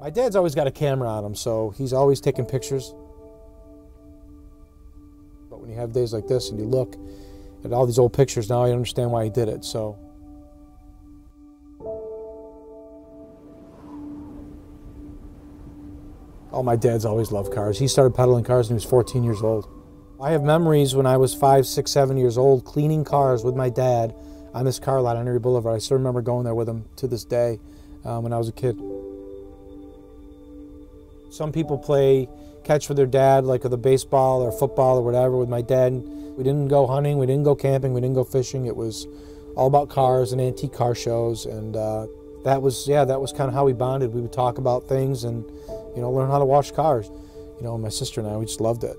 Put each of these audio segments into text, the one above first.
My dad's always got a camera on him, so he's always taking pictures. But when you have days like this and you look at all these old pictures, now I understand why he did it. So. Oh, my dad's always loved cars. He started peddling cars when he was 14 years old. I have memories when I was five, six, seven years old cleaning cars with my dad on this car lot on Erie Boulevard. I still remember going there with him to this day um, when I was a kid. Some people play catch with their dad, like with a baseball or football or whatever. With my dad, we didn't go hunting, we didn't go camping, we didn't go fishing. It was all about cars and antique car shows, and uh, that was yeah, that was kind of how we bonded. We would talk about things and you know learn how to wash cars. You know, my sister and I, we just loved it.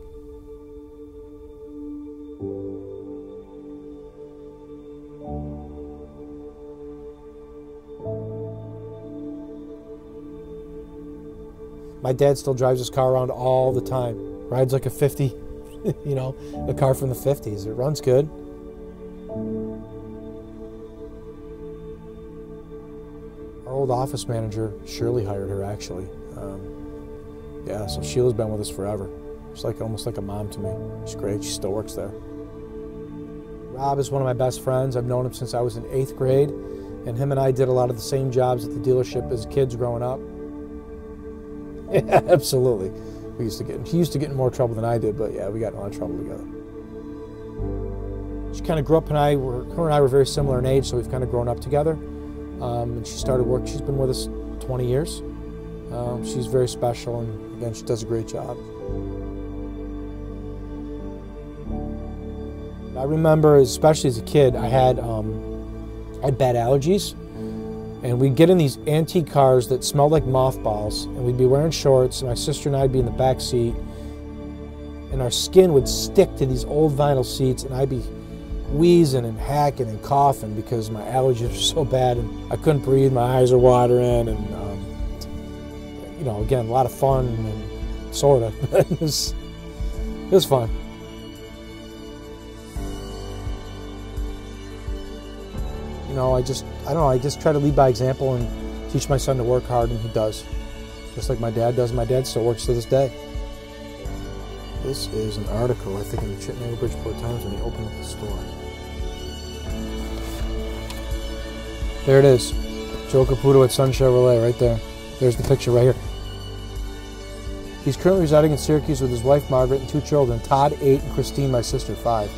My dad still drives his car around all the time. Rides like a 50, you know, a car from the 50s. It runs good. Our old office manager, Shirley, hired her actually. Um, yeah, so Sheila's been with us forever. She's like almost like a mom to me. She's great. She still works there. Rob is one of my best friends. I've known him since I was in eighth grade, and him and I did a lot of the same jobs at the dealership as kids growing up. Yeah, absolutely. We used to get he used to get in more trouble than I did, but yeah, we got in a lot of trouble together. She kind of grew up and I were her and I were very similar in age, so we've kind of grown up together. Um, and she started work. She's been with us 20 years. Um, she's very special, and again, she does a great job. I remember, especially as a kid, I had um, I had bad allergies, and we'd get in these antique cars that smelled like mothballs, and we'd be wearing shorts, and my sister and I'd be in the back seat, and our skin would stick to these old vinyl seats, and I'd be wheezing and hacking and coughing because my allergies were so bad, and I couldn't breathe, my eyes are watering, and um, you know, again, a lot of fun, and sort of, it was, it was fun. Know, I just, I don't know, I just try to lead by example and teach my son to work hard, and he does. Just like my dad does. My dad still works to this day. This is an article, I think, in the Chittenango Bridgeport Times when he opened up the store. There it is. Joe Caputo at Sun Chevrolet, right there. There's the picture right here. He's currently residing in Syracuse with his wife Margaret and two children, Todd, eight, and Christine, my sister, five.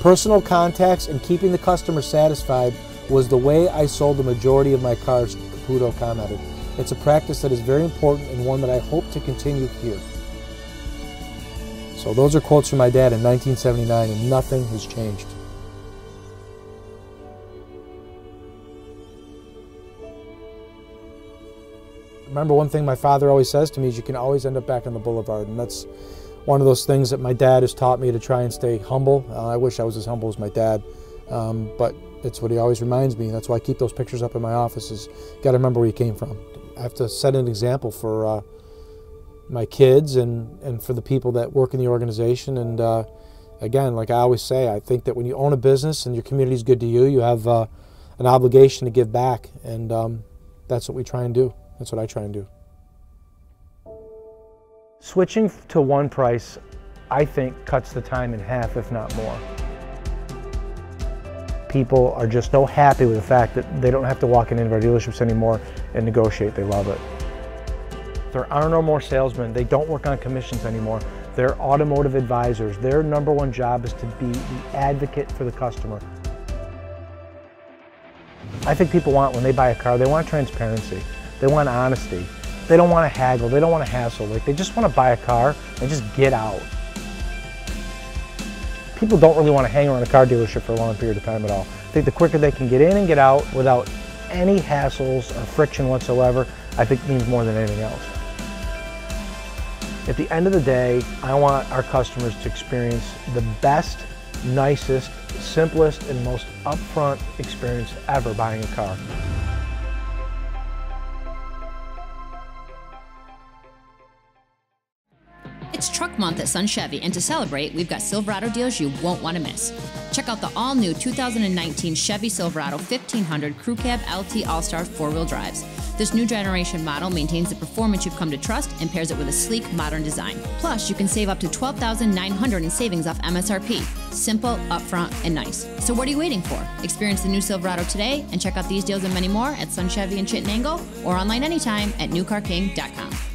Personal contacts and keeping the customer satisfied was the way I sold the majority of my cars, Caputo commented. It's a practice that is very important and one that I hope to continue here. So those are quotes from my dad in 1979 and nothing has changed. Remember one thing my father always says to me is you can always end up back on the boulevard and that's one of those things that my dad has taught me to try and stay humble. Uh, I wish I was as humble as my dad, um, but it's what he always reminds me. That's why I keep those pictures up in my office. Is got to remember where you came from. I have to set an example for uh, my kids and and for the people that work in the organization. And uh, again, like I always say, I think that when you own a business and your community is good to you, you have uh, an obligation to give back, and um, that's what we try and do. That's what I try and do. Switching to one price, I think, cuts the time in half, if not more. People are just so happy with the fact that they don't have to walk in our dealerships anymore and negotiate. They love it. There are no more salesmen. They don't work on commissions anymore. They're automotive advisors. Their number one job is to be the advocate for the customer. I think people want, when they buy a car, they want transparency. They want honesty. They don't want to haggle. They don't want to hassle. Like they just want to buy a car and just get out. People don't really want to hang around a car dealership for a long period of time at all. I think the quicker they can get in and get out without any hassles or friction whatsoever, I think means more than anything else. At the end of the day, I want our customers to experience the best, nicest, simplest, and most upfront experience ever buying a car. Month at Sun Chevy, and to celebrate, we've got Silverado deals you won't want to miss. Check out the all new 2019 Chevy Silverado 1500 Crew Cab LT All Star four wheel drives. This new generation model maintains the performance you've come to trust and pairs it with a sleek, modern design. Plus, you can save up to 12,900 in savings off MSRP. Simple, upfront, and nice. So what are you waiting for? Experience the new Silverado today and check out these deals and many more at Sun Chevy in Chittenango or online anytime at newcarking.com.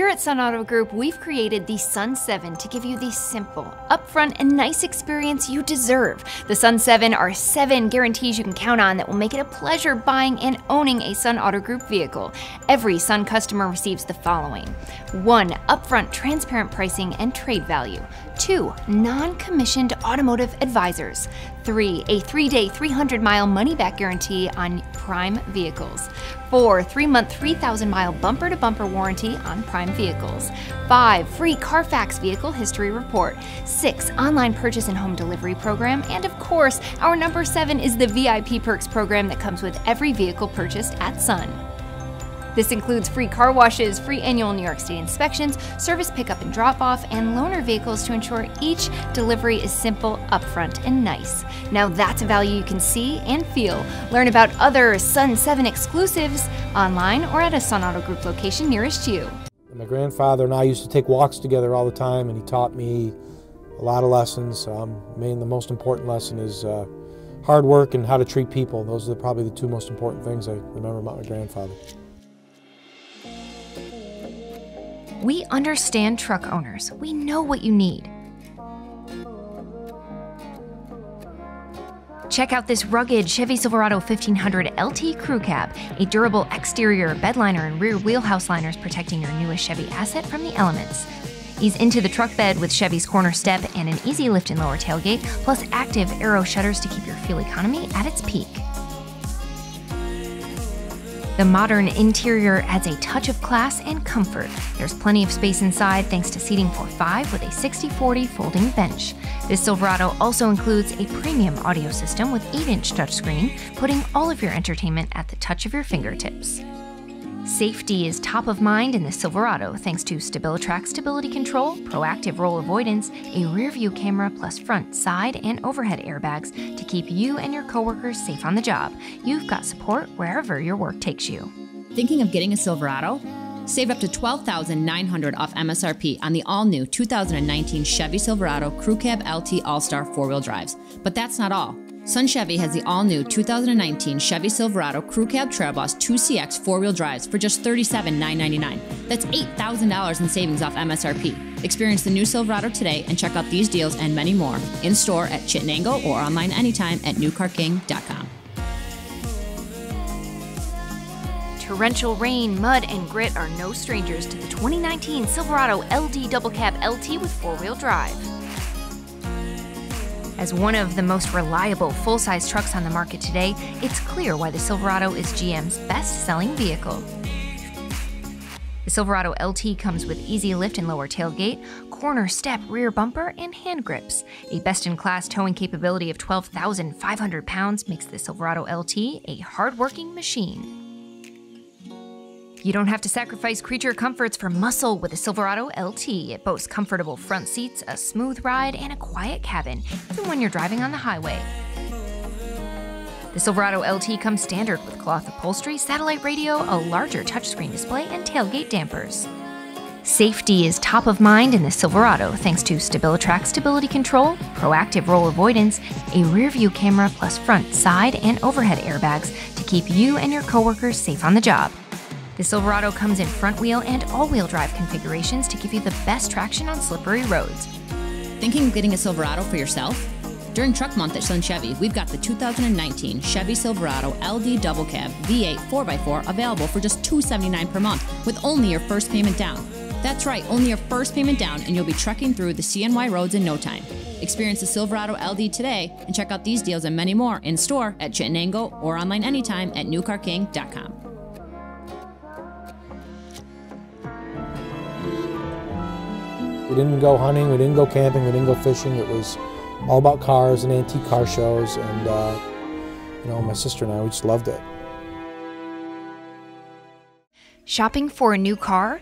Here at Sun Auto Group, we've created the Sun 7 to give you the simple, upfront, and nice experience you deserve. The Sun 7 are seven guarantees you can count on that will make it a pleasure buying and owning a Sun Auto Group vehicle. Every Sun customer receives the following 1. Upfront transparent pricing and trade value. 2. Non commissioned automotive advisors. 3. A three day, 300 mile money back guarantee on prime vehicles. 4. Three month, 3,000 mile bumper to bumper warranty on prime vehicles. 5. Free Carfax vehicle history report. 6. Online purchase and home delivery program. And of course, our number 7 is the VIP Perks program that comes with every vehicle purchased at Sun. This includes free car washes, free annual New York State inspections, service pickup and drop off, and loaner vehicles to ensure each delivery is simple, upfront, and nice. Now that's a value you can see and feel. Learn about other Sun 7 exclusives online or at a Sun Auto Group location nearest you. My grandfather and I used to take walks together all the time, and he taught me a lot of lessons. Um, main, the most important lesson is uh, hard work and how to treat people. Those are probably the two most important things I remember about my grandfather. We understand truck owners. We know what you need. Check out this rugged Chevy Silverado 1500 LT Crew Cab, a durable exterior bed liner and rear wheelhouse liners protecting your newest Chevy asset from the elements. Ease into the truck bed with Chevy's corner step and an easy lift and lower tailgate, plus active aero shutters to keep your fuel economy at its peak. The modern interior adds a touch of class and comfort. There's plenty of space inside thanks to seating for five with a 60 40 folding bench. This Silverado also includes a premium audio system with 8 inch touchscreen, putting all of your entertainment at the touch of your fingertips. Safety is top of mind in the Silverado thanks to StabiliTrak stability control, proactive roll avoidance, a rear view camera plus front, side, and overhead airbags to keep you and your coworkers safe on the job. You've got support wherever your work takes you. Thinking of getting a Silverado? Save up to 12,900 off MSRP on the all new 2019 Chevy Silverado Crew Cab LT All Star four wheel drives. But that's not all. Sun Chevy has the all new 2019 Chevy Silverado Crew Cab Trail Boss 2CX four wheel drives for just $37,999. That's $8,000 in savings off MSRP. Experience the new Silverado today and check out these deals and many more in store at Chittenango or online anytime at newcarking.com. Torrential rain, mud, and grit are no strangers to the 2019 Silverado LD Double Cab LT with four wheel drive. As one of the most reliable full size trucks on the market today, it's clear why the Silverado is GM's best selling vehicle. The Silverado LT comes with easy lift and lower tailgate, corner step rear bumper, and hand grips. A best in class towing capability of 12,500 pounds makes the Silverado LT a hard-working machine. You don't have to sacrifice creature comforts for muscle with the Silverado LT. It boasts comfortable front seats, a smooth ride, and a quiet cabin, even when you're driving on the highway. The Silverado LT comes standard with cloth upholstery, satellite radio, a larger touchscreen display, and tailgate dampers. Safety is top of mind in the Silverado thanks to StabiliTrak stability control, proactive roll avoidance, a rear view camera plus front, side, and overhead airbags to keep you and your coworkers safe on the job. The Silverado comes in front wheel and all wheel drive configurations to give you the best traction on slippery roads. Thinking of getting a Silverado for yourself? During Truck Month at Sun Chevy, we've got the 2019 Chevy Silverado LD Double Cab V8 4x4 available for just 279 per month with only your first payment down. That's right, only your first payment down, and you'll be trekking through the CNY roads in no time. Experience the Silverado LD today and check out these deals and many more in store at Chittenango or online anytime at newcarking.com. We didn't go hunting, we didn't go camping, we didn't go fishing. It was all about cars and antique car shows, and uh, you know, my sister and I, we just loved it. Shopping for a new car?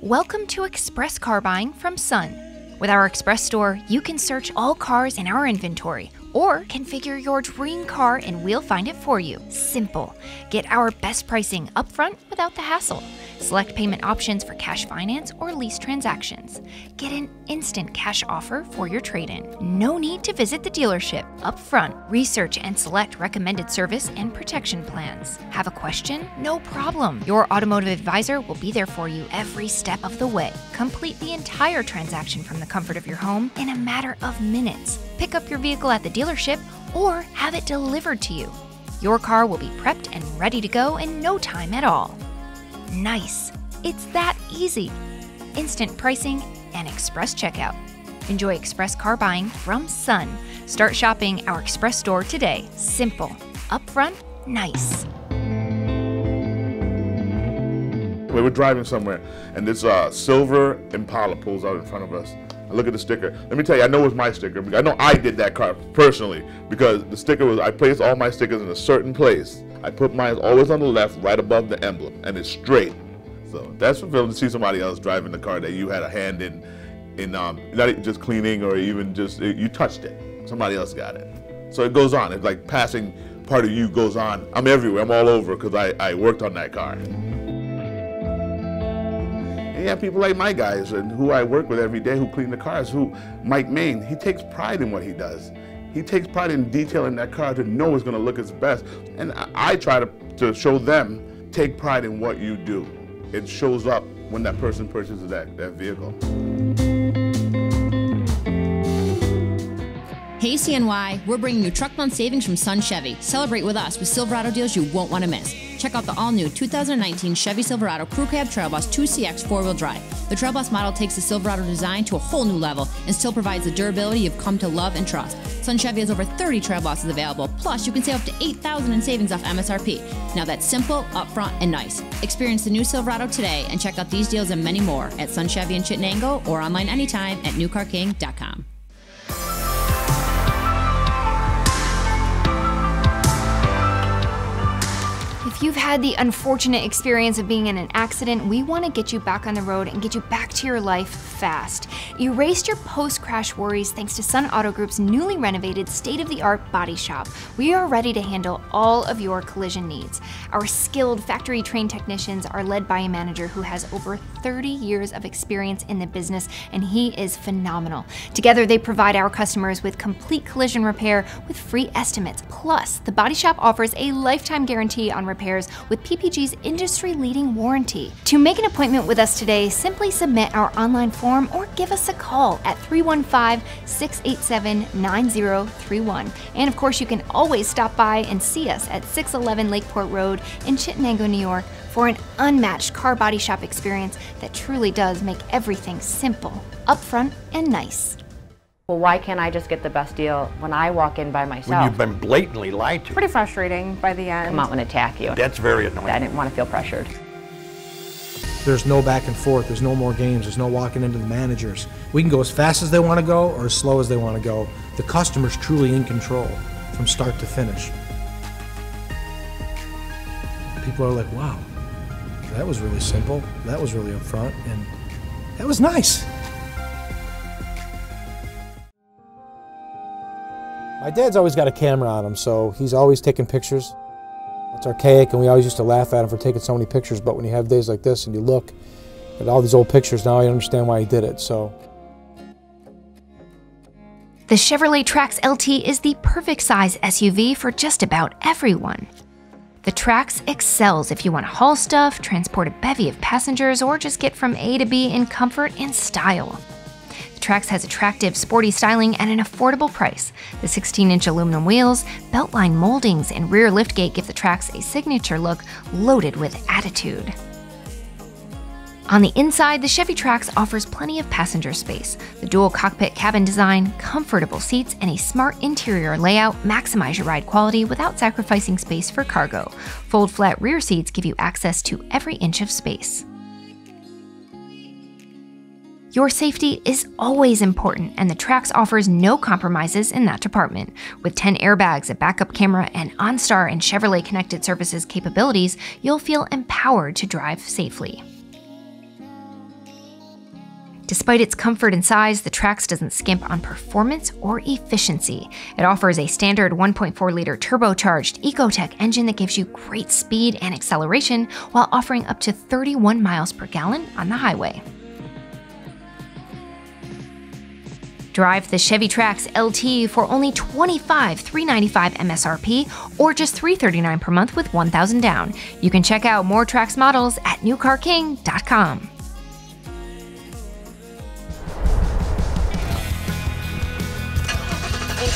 Welcome to Express Car Buying from Sun. With our Express store, you can search all cars in our inventory or configure your dream car and we'll find it for you. Simple. Get our best pricing upfront without the hassle. Select payment options for cash finance or lease transactions. Get an instant cash offer for your trade in. No need to visit the dealership. Upfront, research and select recommended service and protection plans. Have a question? No problem. Your automotive advisor will be there for you every step of the way. Complete the entire transaction from the comfort of your home in a matter of minutes. Pick up your vehicle at the dealership or have it delivered to you. Your car will be prepped and ready to go in no time at all nice. It's that easy. Instant pricing and express checkout. Enjoy express car buying from Sun. Start shopping our express store today. Simple, upfront, nice. We were driving somewhere, and this uh, silver Impala pulls out in front of us. I look at the sticker. Let me tell you, I know it's my sticker. I know I did that car personally because the sticker was. I placed all my stickers in a certain place. I put mine always on the left, right above the emblem, and it's straight. So that's fulfilling to see somebody else driving the car that you had a hand in, in um, not just cleaning or even just you touched it. Somebody else got it. So it goes on. It's like passing part of you goes on. I'm everywhere. I'm all over because I, I worked on that car. And have people like my guys and who I work with every day who clean the cars. Who Mike Main, he takes pride in what he does. He takes pride in detailing that car to know it's going to look its best. And I, I try to, to show them, take pride in what you do. It shows up when that person purchases that, that vehicle. Hey CNY, we're bringing you truck month savings from Sun Chevy. Celebrate with us with Silverado deals you won't want to miss. Check out the all new 2019 Chevy Silverado Crew Cab Trail Boss 2CX four wheel drive. The Trail Boss model takes the Silverado design to a whole new level and still provides the durability you've come to love and trust. Sun Chevy has over 30 Trail Bosses available, plus you can save up to 8000 in savings off MSRP. Now that's simple, upfront, and nice. Experience the new Silverado today and check out these deals and many more at Sun Chevy in Chittenango or online anytime at newcarking.com. If you've had the unfortunate experience of being in an accident, we want to get you back on the road and get you back to your life fast. Erase your post crash worries thanks to Sun Auto Group's newly renovated state of the art body shop. We are ready to handle all of your collision needs. Our skilled factory trained technicians are led by a manager who has over 30 years of experience in the business, and he is phenomenal. Together, they provide our customers with complete collision repair with free estimates. Plus, the body shop offers a lifetime guarantee on repairs with PPG's industry leading warranty. To make an appointment with us today, simply submit our online form or give us a call at 315 687 9031. And of course, you can always stop by and see us at 611 Lakeport Road in Chittenango, New York for an unmatched car body shop experience that truly does make everything simple, upfront, and nice. Well, why can't I just get the best deal when I walk in by myself? When myself? you've been blatantly lied to. pretty frustrating by the end. Come out and attack you. That's very annoying. I didn't want to feel pressured. There's no back and forth. There's no more games. There's no walking into the managers. We can go as fast as they want to go or as slow as they want to go. The customer's truly in control from start to finish. People are like, wow, that was really simple. That was really upfront. And that was nice. My dad's always got a camera on him, so he's always taking pictures. It's archaic, and we always used to laugh at him for taking so many pictures. But when you have days like this and you look at all these old pictures, now I understand why he did it. So The Chevrolet Trax LT is the perfect size SUV for just about everyone. The Trax excels if you want to haul stuff, transport a bevy of passengers, or just get from A to B in comfort and style. The Trax has attractive, sporty styling at an affordable price. The 16 inch aluminum wheels, beltline moldings, and rear liftgate give the Trax a signature look loaded with attitude. On the inside, the Chevy Trax offers plenty of passenger space. The dual cockpit cabin design, comfortable seats, and a smart interior layout maximize your ride quality without sacrificing space for cargo. Fold flat rear seats give you access to every inch of space. Your safety is always important, and the Trax offers no compromises in that department. With 10 airbags, a backup camera, and OnStar and Chevrolet Connected Services capabilities, you'll feel empowered to drive safely. Despite its comfort and size, the Trax doesn't skimp on performance or efficiency. It offers a standard 1.4 liter turbocharged Ecotec engine that gives you great speed and acceleration while offering up to 31 miles per gallon on the highway. Drive the Chevy Trax LT for only $25,395 MSRP or just 339 per month with 1000 down. You can check out more Trax models at newcarking.com.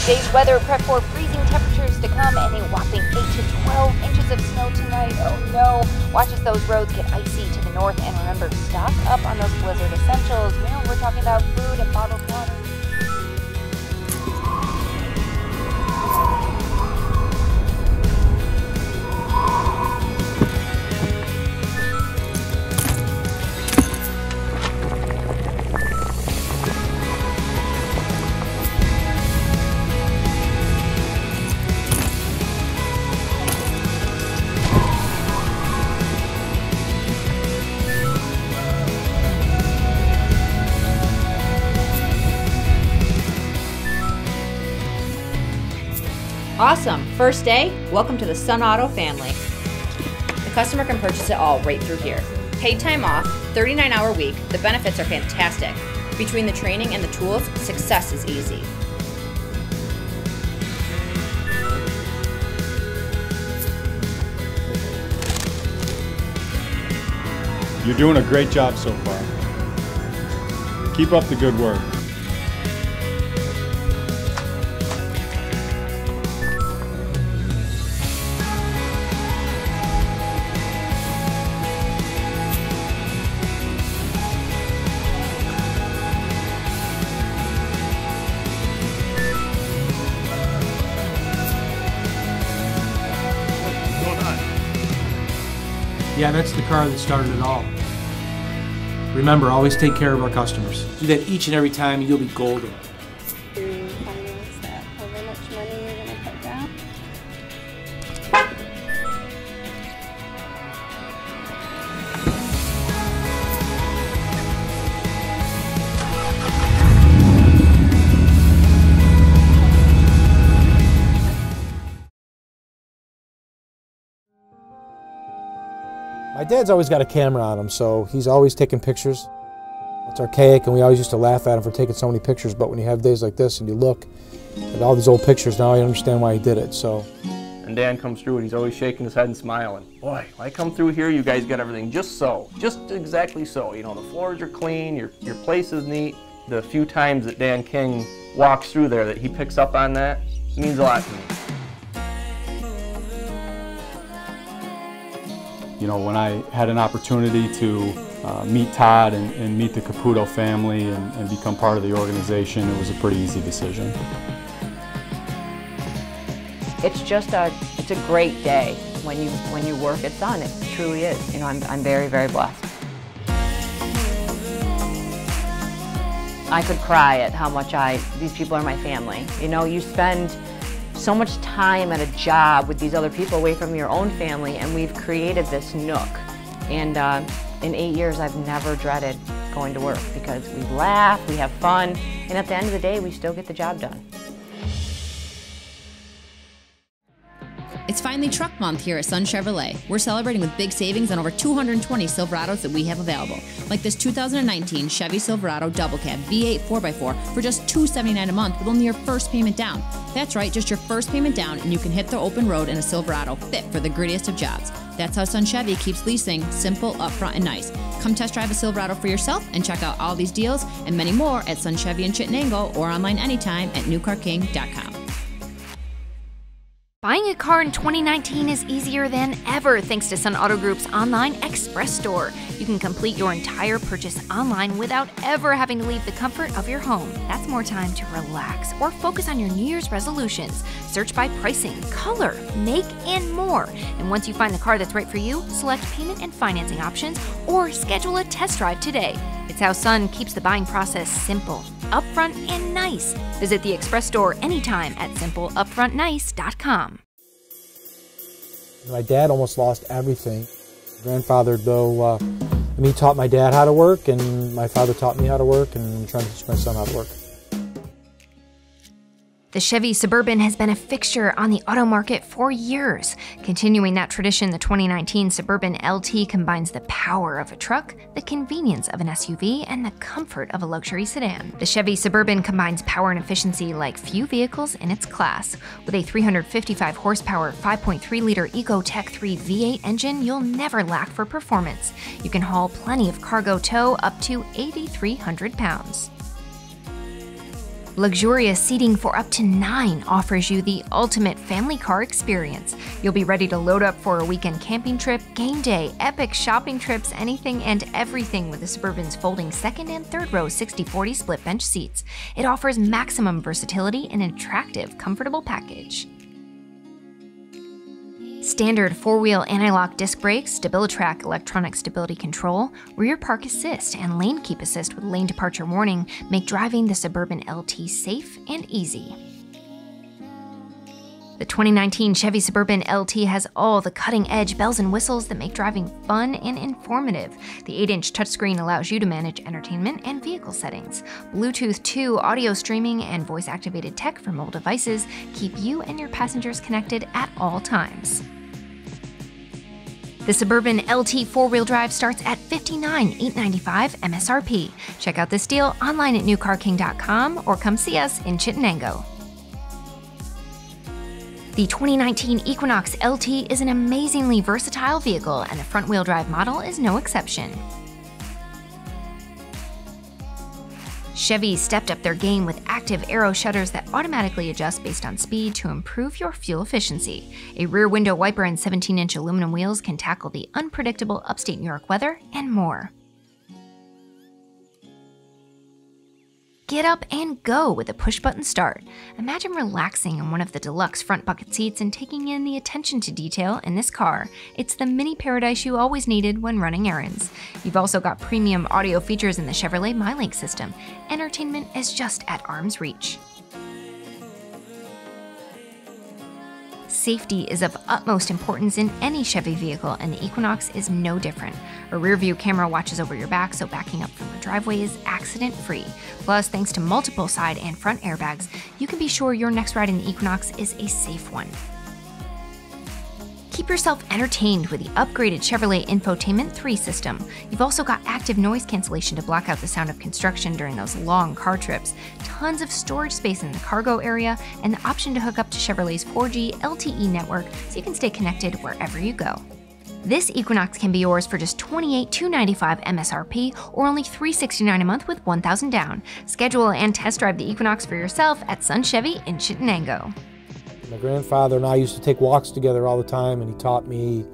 today's weather, prep for freezing temperatures to come and a whopping 8 to 12 inches of snow tonight. Oh no! Watch as those roads get icy to the north and remember, stock up on those blizzard essentials. Know, we're talking about food and bottled water. Awesome. First day, welcome to the Sun Auto family. The customer can purchase it all right through here. Paid time off, 39 hour week, the benefits are fantastic. Between the training and the tools, success is easy. You're doing a great job so far. Keep up the good work. Yeah, that's the car that started it all. Remember, always take care of our customers. Do that each and every time, you'll be golden. Dad's always got a camera on him, so he's always taking pictures. It's archaic, and we always used to laugh at him for taking so many pictures. But when you have days like this and you look at all these old pictures, now I understand why he did it. So And Dan comes through and he's always shaking his head and smiling. Boy, when I come through here, you guys got everything just so, just exactly so. You know, the floors are clean, your, your place is neat. The few times that Dan King walks through there that he picks up on that means a lot to me. You know, when I had an opportunity to uh, meet Todd and, and meet the Caputo family and, and become part of the organization, it was a pretty easy decision. It's just a, it's a great day when you, when you work at Sun. It truly is. You know, I'm, I'm very, very blessed. I could cry at how much I, these people are my family. You know, you spend so much time at a job with these other people away from your own family, and we've created this nook. And uh, in eight years, I've never dreaded going to work because we laugh, we have fun, and at the end of the day, we still get the job done. Finally truck month here at Sun Chevrolet. We're celebrating with big savings on over 220 Silverados that we have available, like this 2019 Chevy Silverado Double Cab V8 4x4 for just 279 a month with only your first payment down. That's right, just your first payment down, and you can hit the open road in a Silverado fit for the grittiest of jobs. That's how Sun Chevy keeps leasing simple, upfront, and nice. Come test drive a Silverado for yourself and check out all these deals and many more at Sun Chevy in Chittenango or online anytime at newcarking.com. Buying a car in 2019 is easier than ever thanks to Sun Auto Group's online express store. You can complete your entire purchase online without ever having to leave the comfort of your home. That's more time to relax or focus on your New Year's resolutions. Search by pricing, color, make, and more. And once you find the car that's right for you, select payment and financing options or schedule a test drive today. It's how Sun keeps the buying process simple, upfront, and nice. Visit the express store anytime at simpleupfrontnice.com. my dad almost lost everything. Grandfather, though, uh, me taught my dad how to work, and my father taught me how to work, and I'm trying to teach my son how to work. The Chevy Suburban has been a fixture on the auto market for years. Continuing that tradition, the 2019 Suburban LT combines the power of a truck, the convenience of an SUV, and the comfort of a luxury sedan. The Chevy Suburban combines power and efficiency like few vehicles in its class. With a 355 horsepower, 5.3 liter EcoTec3 V8 engine, you'll never lack for performance. You can haul plenty of cargo tow up to 8,300 pounds. Luxurious seating for up to nine offers you the ultimate family car experience. You'll be ready to load up for a weekend camping trip, game day, epic shopping trips, anything and everything with the Suburban's folding second and third row 60 40 split bench seats. It offers maximum versatility in an attractive, comfortable package. Standard four wheel anti lock disc brakes, StabiliTrak electronic stability control, rear park assist, and lane keep assist with lane departure warning make driving the Suburban LT safe and easy. The 2019 Chevy Suburban LT has all the cutting edge bells and whistles that make driving fun and informative. The 8 inch touchscreen allows you to manage entertainment and vehicle settings. Bluetooth 2 audio streaming and voice activated tech for mobile devices keep you and your passengers connected at all times. The Suburban LT four wheel drive starts at $59,895 MSRP. Check out this deal online at newcarking.com or come see us in Chittenango. The 2019 Equinox LT is an amazingly versatile vehicle, and the front wheel drive model is no exception. Chevy stepped up their game with active aero shutters that automatically adjust based on speed to improve your fuel efficiency. A rear window wiper and 17 inch aluminum wheels can tackle the unpredictable upstate New York weather and more. Get up and go with a push button start. Imagine relaxing in one of the deluxe front bucket seats and taking in the attention to detail in this car. It's the mini paradise you always needed when running errands. You've also got premium audio features in the Chevrolet MyLink system. Entertainment is just at arm's reach. Safety is of utmost importance in any Chevy vehicle, and the Equinox is no different. A rear view camera watches over your back, so backing up from the driveway is accident free. Plus, thanks to multiple side and front airbags, you can be sure your next ride in the Equinox is a safe one. Keep yourself entertained with the upgraded Chevrolet Infotainment 3 system. You've also got active noise cancellation to block out the sound of construction during those long car trips, tons of storage space in the cargo area, and the option to hook up to Chevrolet's 4G LTE network so you can stay connected wherever you go. This Equinox can be yours for just $28,295 MSRP or only 369 a month with 1000 down. Schedule and test drive the Equinox for yourself at Sun Chevy in Chittenango. My grandfather and I used to take walks together all the time, and he taught me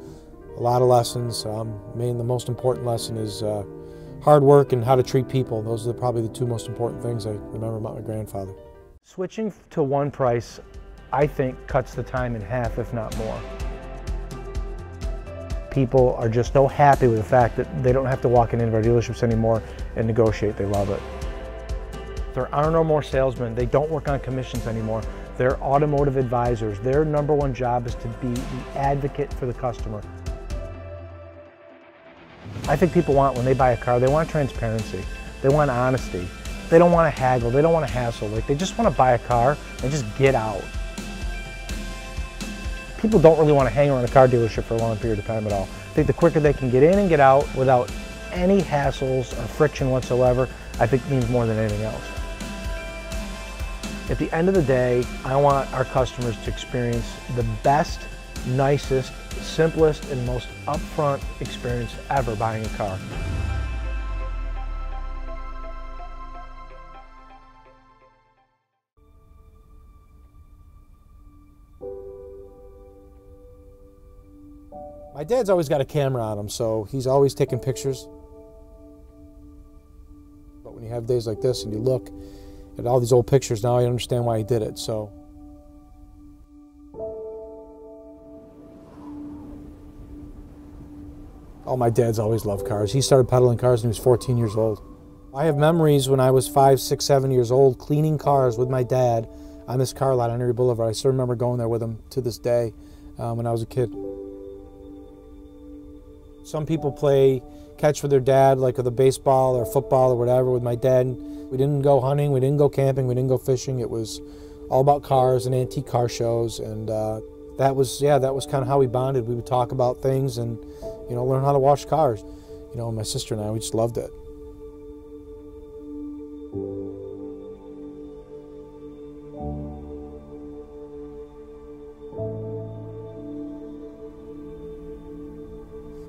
a lot of lessons. Um, mean, the most important lesson is uh, hard work and how to treat people. Those are probably the two most important things I remember about my grandfather. Switching to one price, I think, cuts the time in half, if not more. People are just so happy with the fact that they don't have to walk in any of our dealerships anymore and negotiate. They love it. There are no more salesmen. They don't work on commissions anymore. They're automotive advisors. Their number one job is to be the advocate for the customer. I think people want, when they buy a car, they want transparency. They want honesty. They don't want to haggle. They don't want to hassle. Like they just want to buy a car and just get out. People don't really want to hang around a car dealership for a long period of time at all. I think the quicker they can get in and get out without any hassles or friction whatsoever, I think means more than anything else. At the end of the day, I want our customers to experience the best, nicest, simplest, and most upfront experience ever buying a car. My dad's always got a camera on him, so he's always taking pictures. But when you have days like this and you look, at all these old pictures now I understand why he did it. So Oh, my dad's always loved cars. He started peddling cars when he was 14 years old. I have memories when I was five, six, seven years old cleaning cars with my dad on this car lot on Erie Boulevard. I still remember going there with him to this day um, when I was a kid. Some people play catch for their dad, like with a baseball or football or whatever with my dad. We didn't go hunting, we didn't go camping, we didn't go fishing. It was all about cars and antique car shows. And uh, that was, yeah, that was kind of how we bonded. We would talk about things and, you know, learn how to wash cars. You know, my sister and I, we just loved it.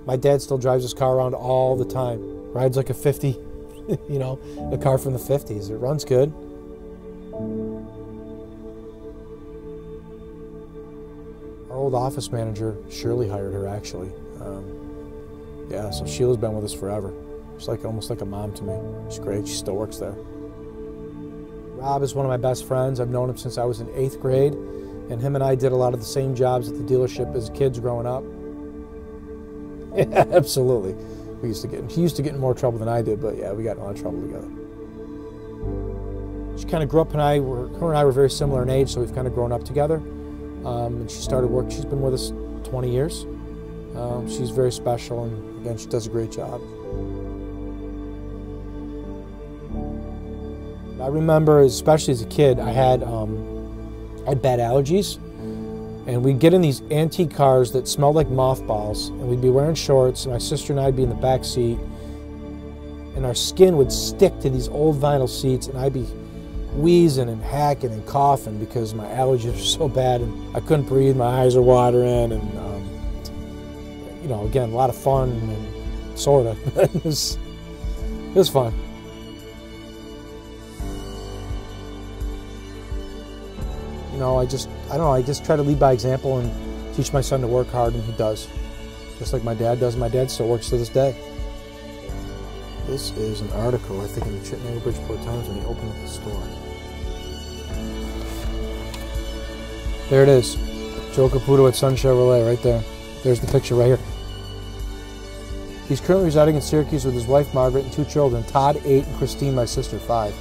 My dad still drives his car around all the time. Rides like a 50, you know, a car from the 50s. It runs good. Our old office manager, Shirley, hired her actually. Um, yeah, so Sheila's been with us forever. She's like almost like a mom to me. She's great. She still works there. Rob is one of my best friends. I've known him since I was in eighth grade, and him and I did a lot of the same jobs at the dealership as kids growing up. Yeah, absolutely. We used to get. He used to get in more trouble than I did, but yeah, we got in a lot of trouble together. She kind of grew up, and I were her and I were very similar in age, so we've kind of grown up together. Um, and she started work. She's been with us 20 years. Um, she's very special, and again, she does a great job. I remember, especially as a kid, I had um, I had bad allergies, and we'd get in these antique cars that smelled like mothballs, and we'd be wearing shorts, and my sister and I'd be in the back seat, and our skin would stick to these old vinyl seats, and I'd be wheezing and hacking and coughing because my allergies were so bad, and I couldn't breathe. My eyes are watering, and um, you know, again, a lot of fun, and sort of. it was it was fun. You know, I just, I don't know, I just try to lead by example and teach my son to work hard, and he does. Just like my dad does. My dad still works to this day. This is an article, I think, in the Chittenango Bridgeport Times when he opened up the store. There it is. Joe Caputo at Sun Chevrolet, right there. There's the picture right here. He's currently residing in Syracuse with his wife Margaret and two children, Todd, eight, and Christine, my sister, five.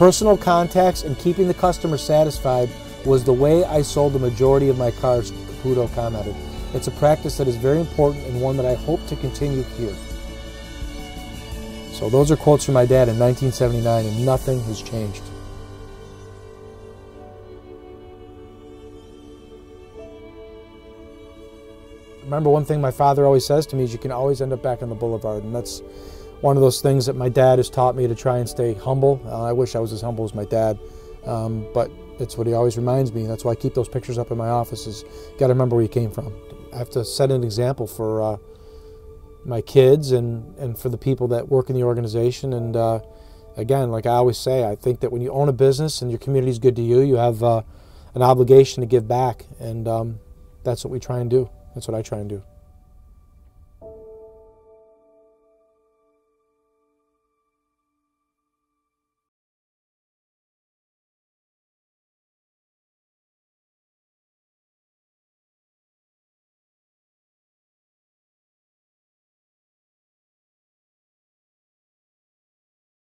Personal contacts and keeping the customer satisfied was the way I sold the majority of my cars, Caputo commented. It's a practice that is very important and one that I hope to continue here. So those are quotes from my dad in 1979 and nothing has changed. Remember one thing my father always says to me is you can always end up back on the boulevard and that's one of those things that my dad has taught me to try and stay humble. Uh, I wish I was as humble as my dad, um, but it's what he always reminds me. That's why I keep those pictures up in my office. Is got to remember where you came from. I have to set an example for uh, my kids and and for the people that work in the organization. And uh, again, like I always say, I think that when you own a business and your community is good to you, you have uh, an obligation to give back, and um, that's what we try and do. That's what I try and do.